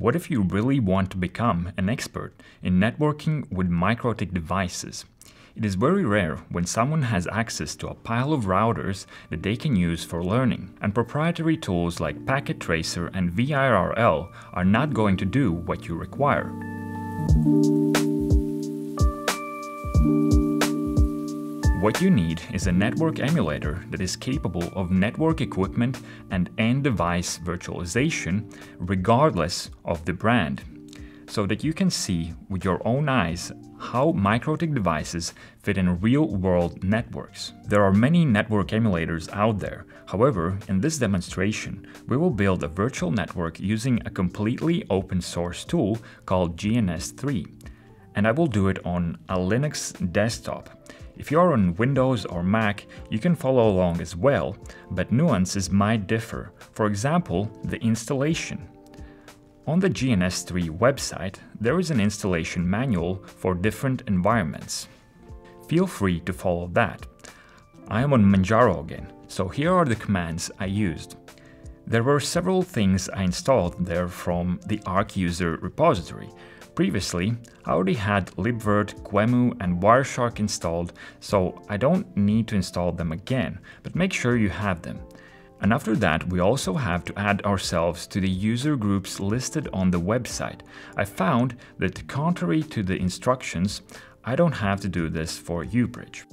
What if you really want to become an expert in networking with MikroTik devices? It is very rare when someone has access to a pile of routers that they can use for learning, and proprietary tools like Packet Tracer and VIRL are not going to do what you require. What you need is a network emulator that is capable of network equipment and end device virtualization regardless of the brand, so that you can see with your own eyes how MikroTik devices fit in real-world networks. There are many network emulators out there, however, in this demonstration, we will build a virtual network using a completely open source tool called GNS3, and I will do it on a Linux desktop. If you're on Windows or Mac, you can follow along as well, but nuances might differ. For example, the installation. On the GNS3 website, there is an installation manual for different environments. Feel free to follow that. I am on Manjaro again, so here are the commands I used. There were several things I installed there from the Arch user repository, Previously, I already had libvirt, QEMU and Wireshark installed, so I don't need to install them again, but make sure you have them. And after that, we also have to add ourselves to the user groups listed on the website. I found that contrary to the instructions, I don't have to do this for Ubridge.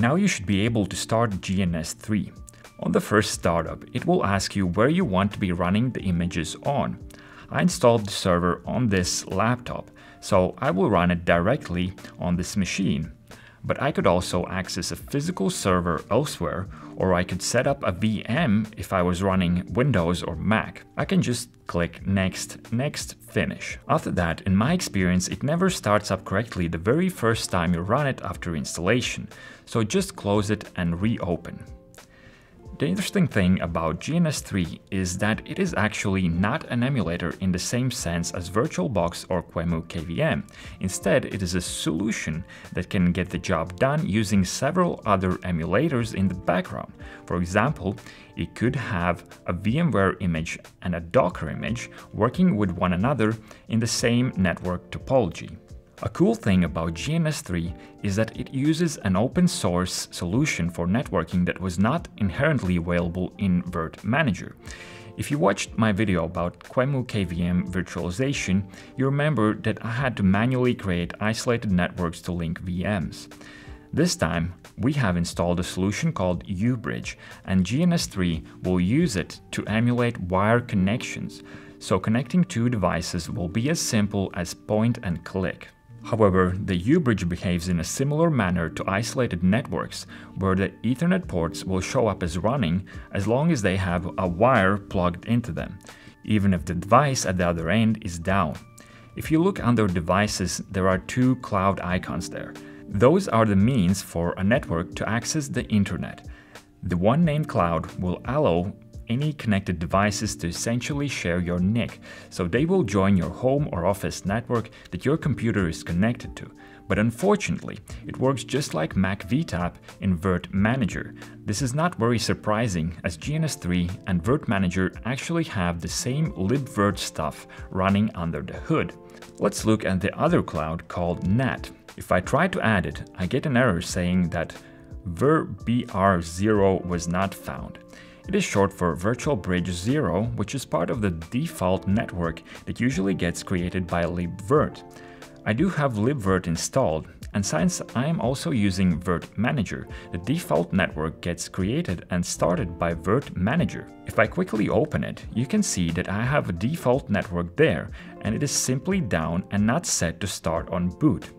Now you should be able to start GNS3. On the first startup, it will ask you where you want to be running the images on. I installed the server on this laptop, so I will run it directly on this machine. But I could also access a physical server elsewhere, or I could set up a VM if I was running Windows or Mac. I can just click Next, Next, Finish. After that, in my experience, it never starts up correctly the very first time you run it after installation, so just close it and reopen. The interesting thing about GNS3 is that it is actually not an emulator in the same sense as VirtualBox or QEMU KVM. Instead, it is a solution that can get the job done using several other emulators in the background. For example, it could have a VMware image and a Docker image working with one another in the same network topology. A cool thing about GNS3 is that it uses an open source solution for networking that was not inherently available in Virt Manager. If you watched my video about QEMU KVM virtualization, you remember that I had to manually create isolated networks to link VMs. This time, we have installed a solution called Ubridge, and GNS3 will use it to emulate wire connections, so connecting two devices will be as simple as point and click. However, the U-bridge behaves in a similar manner to isolated networks, where the Ethernet ports will show up as running as long as they have a wire plugged into them, even if the device at the other end is down. If you look under devices, there are two cloud icons there. Those are the means for a network to access the internet. The one named cloud will allow any connected devices to essentially share your NIC, so they will join your home or office network that your computer is connected to. But unfortunately, it works just like macvtap in Virt Manager. This is not very surprising as GNS3 and Virt Manager actually have the same libvirt stuff running under the hood. Let's look at the other cloud called NAT. If I try to add it, I get an error saying that VirBR0 was not found. It is short for Virtual Bridge 0, which is part of the default network that usually gets created by libvirt. I do have libvirt installed, and since I am also using Virt Manager, the default network gets created and started by Virt Manager. If I quickly open it, you can see that I have a default network there, and it is simply down and not set to start on boot.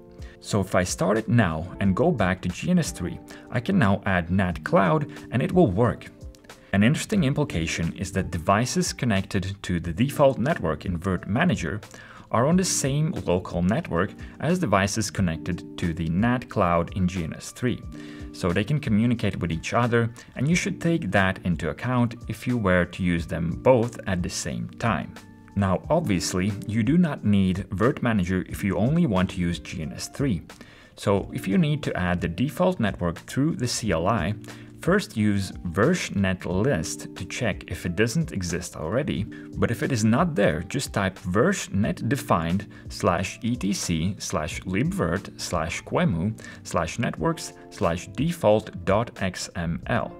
So if I start it now and go back to GNS3, I can now add NAT Cloud and it will work. An interesting implication is that devices connected to the default network in Virt Manager are on the same local network as devices connected to the NAT cloud in GNS3, so they can communicate with each other and you should take that into account if you were to use them both at the same time. Now obviously, you do not need Virt Manager if you only want to use GNS3. So if you need to add the default network through the CLI, First use virsh net list to check if it doesn't exist already, but if it is not there, just type virsh net defined slash etc slash libvirt slash qemu slash networks slash default.xml.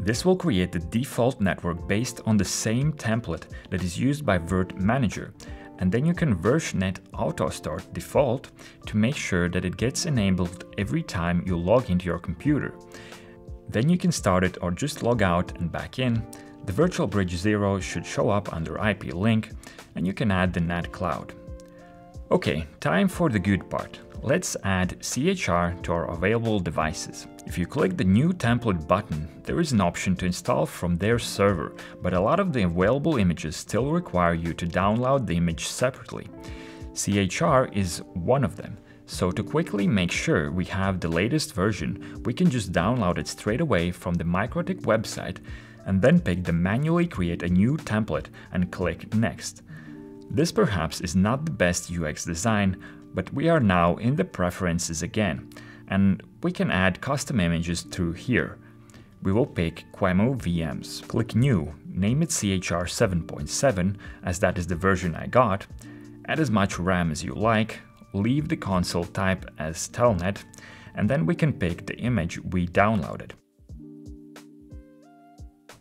This will create the default network based on the same template that is used by Virt Manager, and then you can virsh net autostart default to make sure that it gets enabled every time you log into your computer. Then you can start it or just log out and back in. The virtual bridge 0 should show up under IP link and you can add the NAT cloud. Okay, time for the good part. Let's add CHR to our available devices. If you click the new template button, there is an option to install from their server, but a lot of the available images still require you to download the image separately. CHR is one of them. So to quickly make sure we have the latest version, we can just download it straight away from the MikroTik website and then pick the manually create a new template and click next. This perhaps is not the best UX design, but we are now in the preferences again, and we can add custom images through here. We will pick Qemu VMs. Click New, name it CHR 7.7 as that is the version I got, add as much RAM as you like, leave the console type as telnet, and then we can pick the image we downloaded.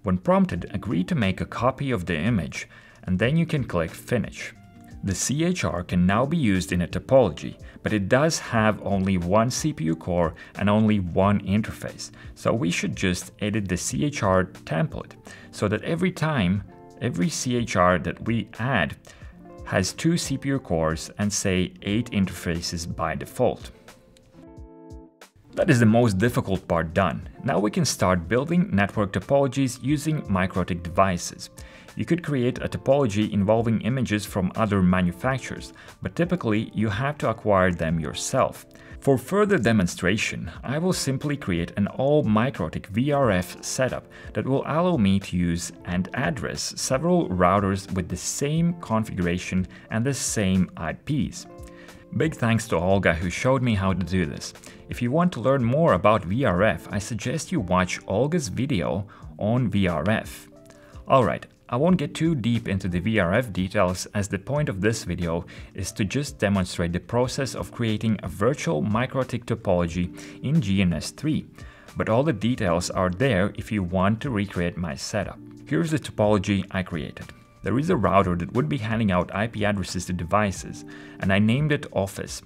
When prompted, agree to make a copy of the image, and then you can click Finish. The CHR can now be used in a topology, but it does have only one CPU core and only one interface, so we should just edit the CHR template so that every time, every CHR that we add has two CPU cores and say 8 interfaces by default. That is the most difficult part done. Now we can start building network topologies using MikroTik devices. You could create a topology involving images from other manufacturers, but typically you have to acquire them yourself. For further demonstration, I will simply create an all MikroTik VRF setup that will allow me to use and address several routers with the same configuration and the same IPs. Big thanks to Olga who showed me how to do this. If you want to learn more about VRF, I suggest you watch Olga's video on VRF. Alright, I won't get too deep into the VRF details as the point of this video is to just demonstrate the process of creating a virtual MikroTik topology in GNS3, but all the details are there if you want to recreate my setup. Here's the topology I created. There is a router that would be handing out IP addresses to devices, and I named it Office.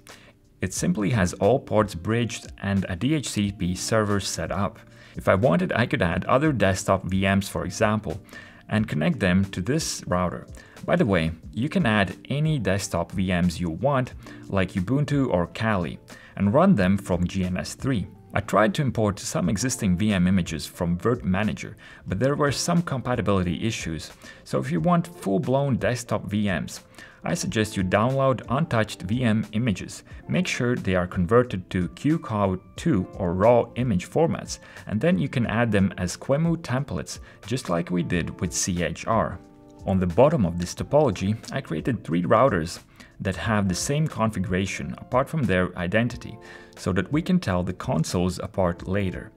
It simply has all ports bridged and a DHCP server set up. If I wanted, I could add other desktop VMs, for example, and connect them to this router. By the way, you can add any desktop VMs you want, like Ubuntu or Kali, and run them from GNS3. I tried to import some existing VM images from Virt Manager, but there were some compatibility issues, so if you want full-blown desktop VMs, I suggest you download untouched VM images, make sure they are converted to QCOW2 or RAW image formats, and then you can add them as Qemu templates, just like we did with CHR. On the bottom of this topology, I created three routers that have the same configuration apart from their identity, so that we can tell the consoles apart later.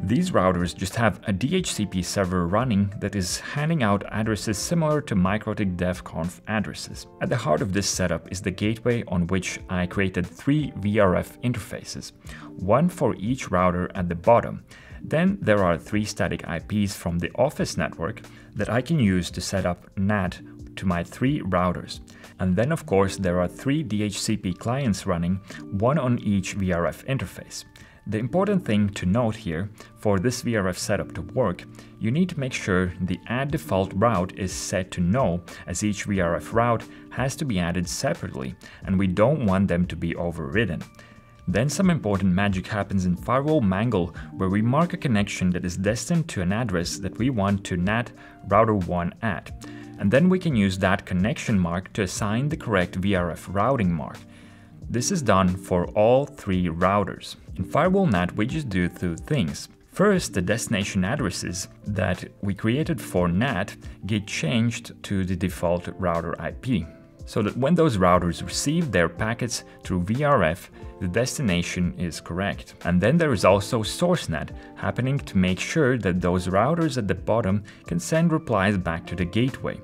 These routers just have a DHCP server running that is handing out addresses similar to MikroTik DevConf addresses. At the heart of this setup is the gateway on which I created three VRF interfaces, one for each router at the bottom. Then there are three static IPs from the Office network that I can use to set up NAT to my three routers. And then of course there are three DHCP clients running, one on each VRF interface. The important thing to note here, for this VRF setup to work, you need to make sure the add default route is set to no, as each VRF route has to be added separately, and we don't want them to be overridden. Then some important magic happens in Firewall Mangle, where we mark a connection that is destined to an address that we want to NAT router 1 at, and then we can use that connection mark to assign the correct VRF routing mark. This is done for all three routers. In Firewall NAT, we just do two things. First, the destination addresses that we created for NAT get changed to the default router IP. so that when those routers receive their packets through VRF, the destination is correct. And then there is also source NAT happening to make sure that those routers at the bottom can send replies back to the gateway.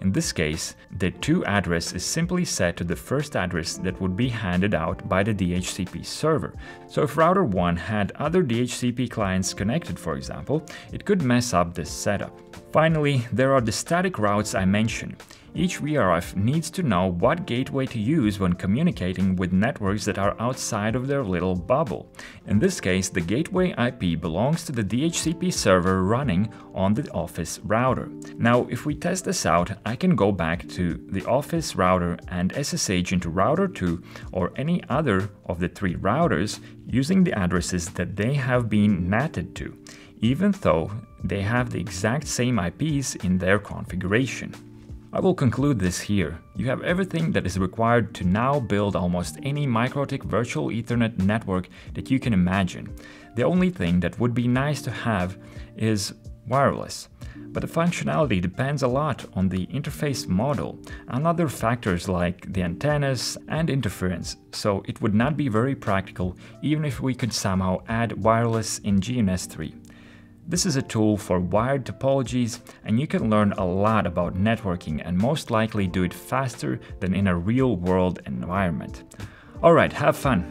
In this case, the to address is simply set to the first address that would be handed out by the DHCP server. So if router 1 had other DHCP clients connected for example, it could mess up this setup. Finally, there are the static routes I mentioned. Each VRF needs to know what gateway to use when communicating with networks that are outside of their little bubble. In this case, the gateway IP belongs to the DHCP server running on the Office router. Now, if we test this out, I can go back to the Office router and SSH into router 2 or any other of the three routers using the addresses that they have been NATed to, even though they have the exact same IPs in their configuration. I will conclude this here. You have everything that is required to now build almost any MikroTik virtual Ethernet network that you can imagine. The only thing that would be nice to have is wireless. But the functionality depends a lot on the interface model and other factors like the antennas and interference, so it would not be very practical even if we could somehow add wireless in GNS3. This is a tool for wired topologies and you can learn a lot about networking and most likely do it faster than in a real world environment. Alright, have fun!